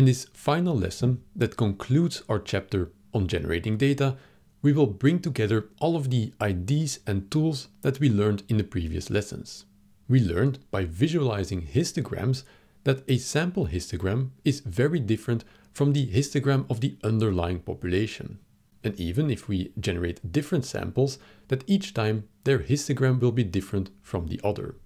In this final lesson that concludes our chapter on generating data, we will bring together all of the ideas and tools that we learned in the previous lessons. We learned by visualizing histograms that a sample histogram is very different from the histogram of the underlying population. And even if we generate different samples, that each time their histogram will be different from the other.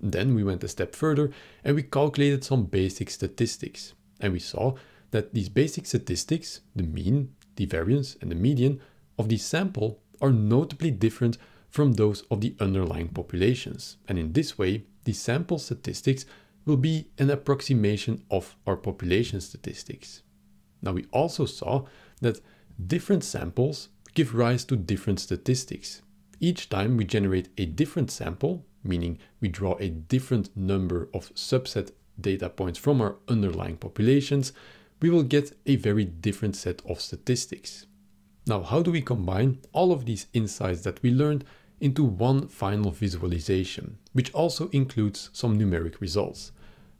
Then we went a step further and we calculated some basic statistics. And we saw that these basic statistics, the mean, the variance and the median of the sample are notably different from those of the underlying populations. And in this way, the sample statistics will be an approximation of our population statistics. Now we also saw that different samples give rise to different statistics. Each time we generate a different sample, meaning we draw a different number of subset data points from our underlying populations, we will get a very different set of statistics. Now, how do we combine all of these insights that we learned into one final visualization, which also includes some numeric results?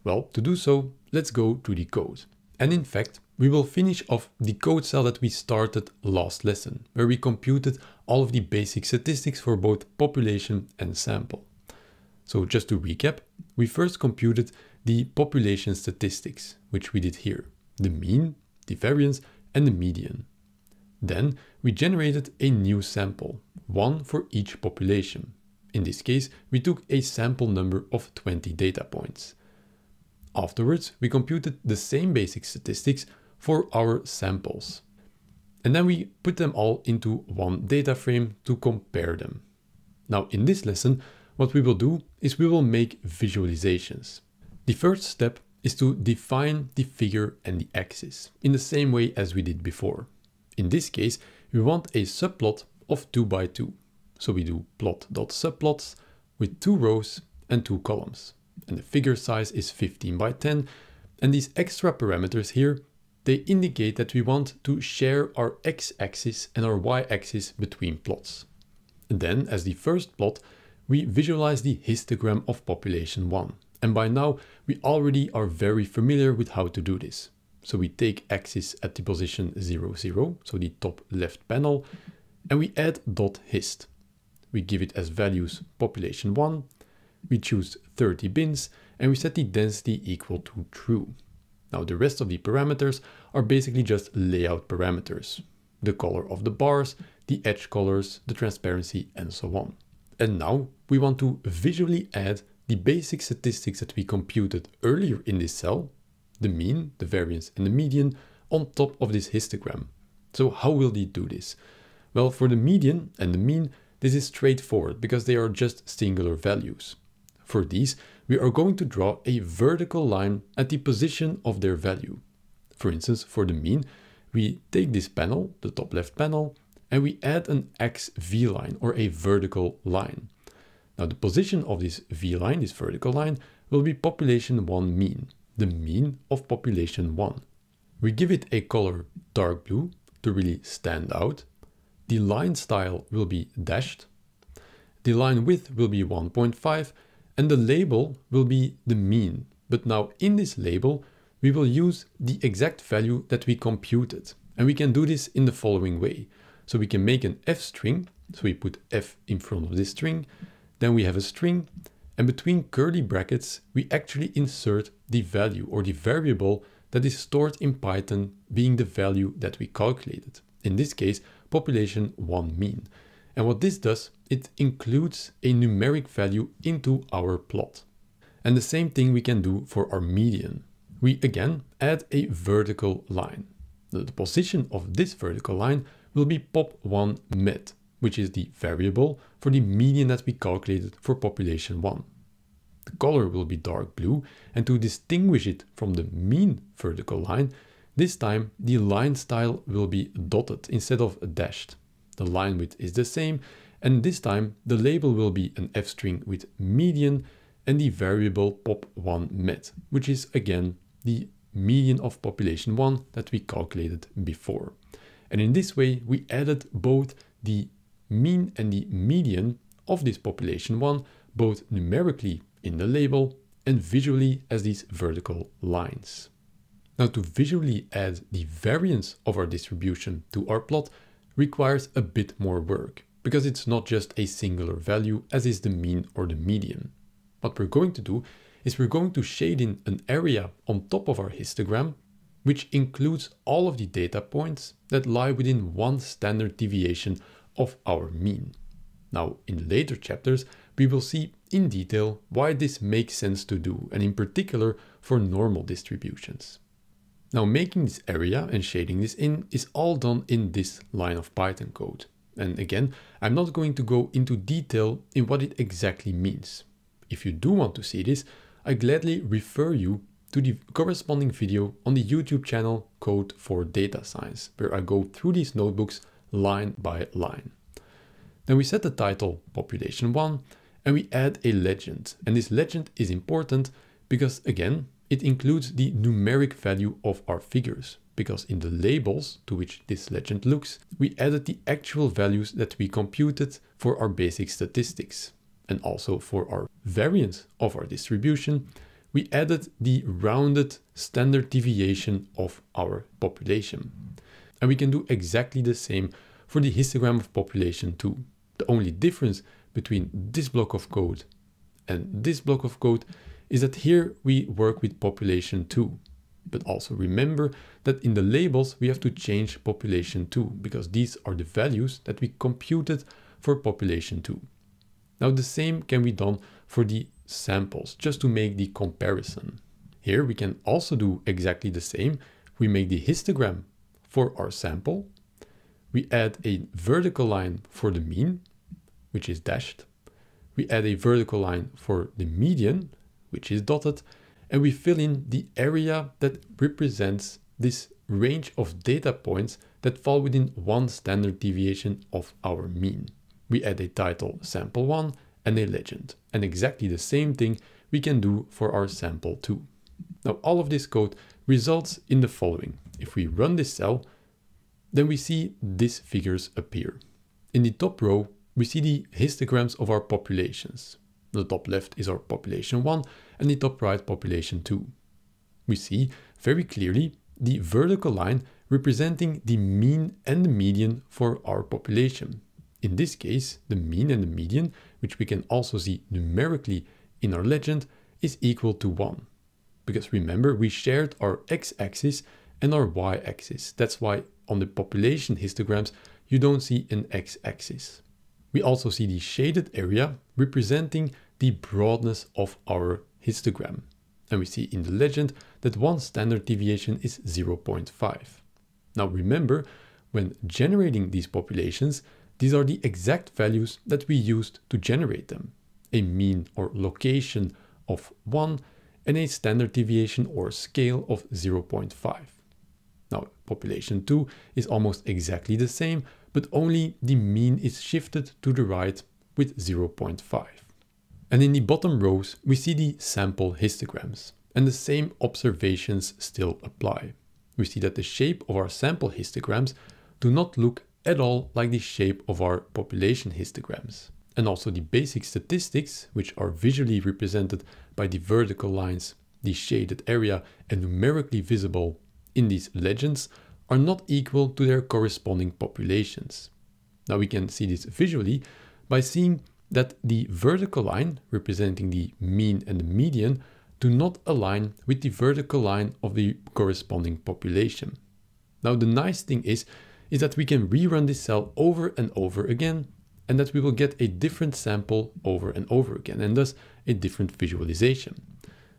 Well, to do so, let's go to the code. And in fact, we will finish off the code cell that we started last lesson, where we computed all of the basic statistics for both population and sample. So just to recap, we first computed the population statistics, which we did here, the mean, the variance, and the median. Then we generated a new sample, one for each population. In this case, we took a sample number of 20 data points. Afterwards, we computed the same basic statistics for our samples. And then we put them all into one data frame to compare them. Now in this lesson, what we will do is we will make visualizations. The first step is to define the figure and the axis in the same way as we did before. In this case, we want a subplot of 2 by 2. So we do plot.subplots with two rows and two columns and the figure size is 15 by 10. And these extra parameters here, they indicate that we want to share our x-axis and our y-axis between plots. And then, as the first plot, we visualize the histogram of population 1. And by now, we already are very familiar with how to do this. So we take axis at the position 0, 0, so the top left panel, and we add dot hist. We give it as values population 1, we choose 30 bins and we set the density equal to true. Now the rest of the parameters are basically just layout parameters. The color of the bars, the edge colors, the transparency and so on. And now we want to visually add the basic statistics that we computed earlier in this cell, the mean, the variance and the median on top of this histogram. So how will they do this? Well, for the median and the mean, this is straightforward because they are just singular values. For these, we are going to draw a vertical line at the position of their value. For instance, for the mean, we take this panel, the top left panel, and we add an x v-line or a vertical line. Now the position of this v-line, this vertical line, will be population 1 mean, the mean of population 1. We give it a color dark blue to really stand out. The line style will be dashed. The line width will be 1.5 and the label will be the mean. But now in this label, we will use the exact value that we computed. And we can do this in the following way. So we can make an f string. So we put f in front of this string. Then we have a string. And between curly brackets, we actually insert the value or the variable that is stored in Python being the value that we calculated. In this case, population 1 mean. And what this does, it includes a numeric value into our plot. And the same thing we can do for our median. We again add a vertical line. The position of this vertical line will be pop1 med, which is the variable for the median that we calculated for population 1. The color will be dark blue, and to distinguish it from the mean vertical line, this time the line style will be dotted instead of dashed. The line width is the same, and this time the label will be an f string with median and the variable pop1 med, which is again the median of population 1 that we calculated before. And in this way, we added both the mean and the median of this population 1, both numerically in the label and visually as these vertical lines. Now to visually add the variance of our distribution to our plot requires a bit more work because it's not just a singular value as is the mean or the median. What we're going to do is we're going to shade in an area on top of our histogram which includes all of the data points that lie within one standard deviation of our mean. Now, in later chapters, we will see in detail why this makes sense to do, and in particular for normal distributions. Now, making this area and shading this in is all done in this line of Python code. And again, I'm not going to go into detail in what it exactly means. If you do want to see this, I gladly refer you to the corresponding video on the YouTube channel Code for Data Science, where I go through these notebooks line by line. Then we set the title population 1 and we add a legend. And this legend is important because again, it includes the numeric value of our figures because in the labels to which this legend looks, we added the actual values that we computed for our basic statistics. And also for our variance of our distribution, we added the rounded standard deviation of our population. And we can do exactly the same for the histogram of population 2. The only difference between this block of code and this block of code is that here we work with population 2. But also remember that in the labels we have to change population 2 because these are the values that we computed for population 2. Now the same can be done for the samples just to make the comparison. Here we can also do exactly the same. We make the histogram for our sample. We add a vertical line for the mean, which is dashed. We add a vertical line for the median, which is dotted, and we fill in the area that represents this range of data points that fall within one standard deviation of our mean. We add a title sample1 and a legend. And exactly the same thing we can do for our sample 2. Now all of this code results in the following. If we run this cell, then we see these figures appear. In the top row, we see the histograms of our populations. The top left is our population 1 and the top right population 2. We see very clearly the vertical line representing the mean and the median for our population. In this case, the mean and the median, which we can also see numerically in our legend, is equal to 1. Because remember, we shared our x-axis and our y-axis. That's why on the population histograms, you don't see an x-axis. We also see the shaded area representing the broadness of our histogram. And we see in the legend that one standard deviation is 0.5. Now remember, when generating these populations, these are the exact values that we used to generate them. A mean or location of 1 and a standard deviation or scale of 0.5. Now, population 2 is almost exactly the same, but only the mean is shifted to the right with 0.5. And in the bottom rows, we see the sample histograms, and the same observations still apply. We see that the shape of our sample histograms do not look at all like the shape of our population histograms. And also the basic statistics, which are visually represented by the vertical lines, the shaded area, and numerically visible in these legends, are not equal to their corresponding populations. Now we can see this visually by seeing that the vertical line representing the mean and the median do not align with the vertical line of the corresponding population. Now the nice thing is is that we can rerun this cell over and over again and that we will get a different sample over and over again and thus a different visualization.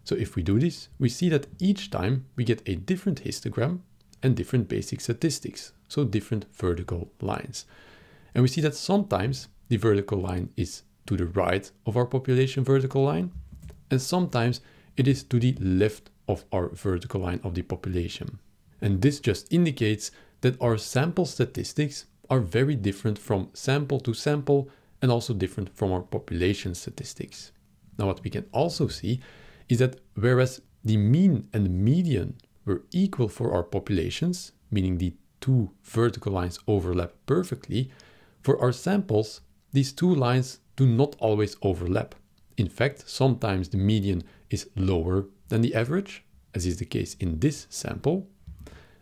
So if we do this, we see that each time we get a different histogram and different basic statistics, so different vertical lines. And we see that sometimes the vertical line is to the right of our population vertical line, and sometimes it is to the left of our vertical line of the population. And this just indicates that our sample statistics are very different from sample to sample and also different from our population statistics. Now what we can also see is that whereas the mean and median were equal for our populations, meaning the two vertical lines overlap perfectly, for our samples, these two lines do not always overlap. In fact, sometimes the median is lower than the average, as is the case in this sample,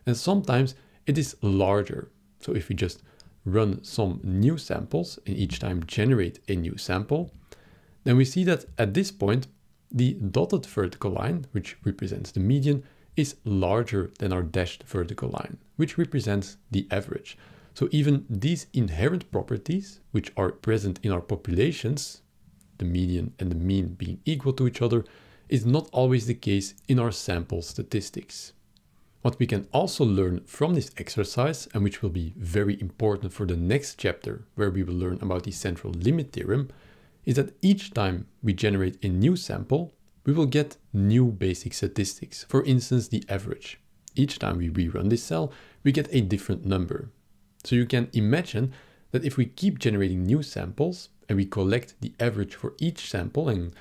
and sometimes it is larger. So if we just run some new samples and each time generate a new sample, then we see that at this point, the dotted vertical line, which represents the median, is larger than our dashed vertical line, which represents the average. So even these inherent properties, which are present in our populations, the median and the mean being equal to each other, is not always the case in our sample statistics. What we can also learn from this exercise, and which will be very important for the next chapter, where we will learn about the central limit theorem, is that each time we generate a new sample, we will get new basic statistics, for instance the average. Each time we rerun this cell, we get a different number. So you can imagine that if we keep generating new samples and we collect the average for each sample and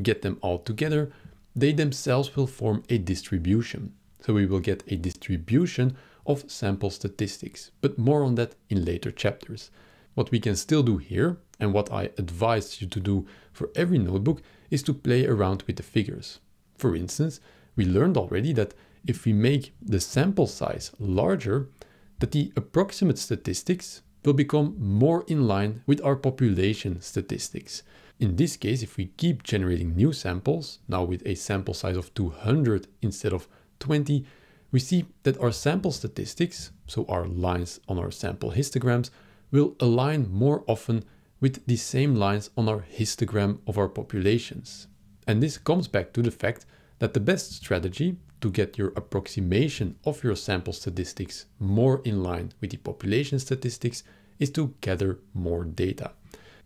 get them all together, they themselves will form a distribution. So we will get a distribution of sample statistics, but more on that in later chapters. What we can still do here, and what I advise you to do for every notebook, is to play around with the figures. For instance, we learned already that if we make the sample size larger, that the approximate statistics will become more in line with our population statistics. In this case, if we keep generating new samples, now with a sample size of 200 instead of 20, we see that our sample statistics, so our lines on our sample histograms, will align more often with the same lines on our histogram of our populations. And this comes back to the fact that the best strategy to get your approximation of your sample statistics more in line with the population statistics is to gather more data.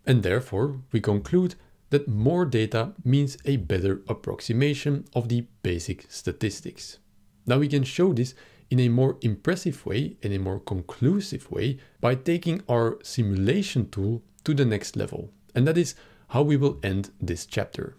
And therefore, we conclude that more data means a better approximation of the basic statistics. Now we can show this in a more impressive way, in a more conclusive way, by taking our simulation tool to the next level. And that is how we will end this chapter.